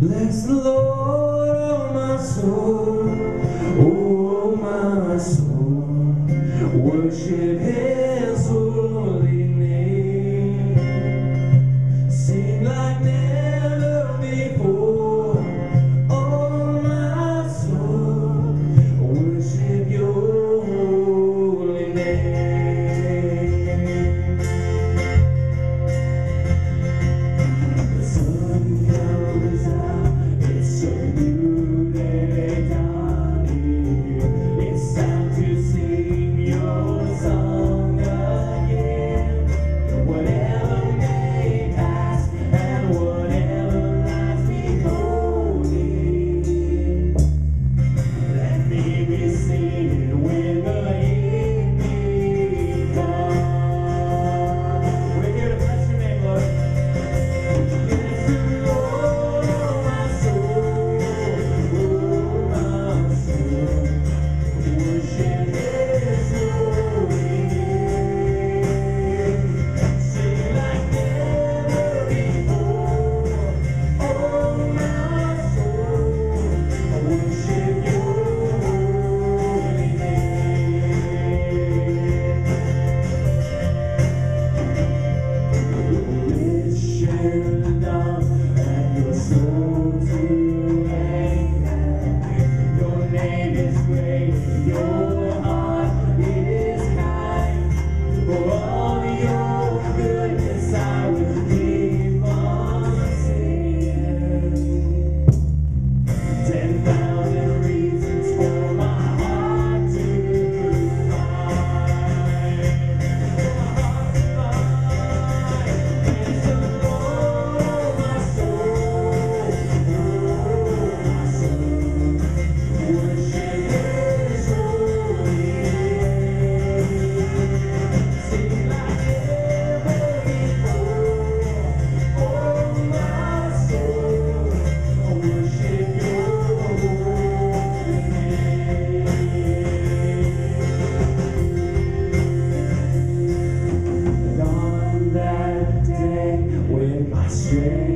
Bless the Lord, oh my soul. Oh, day.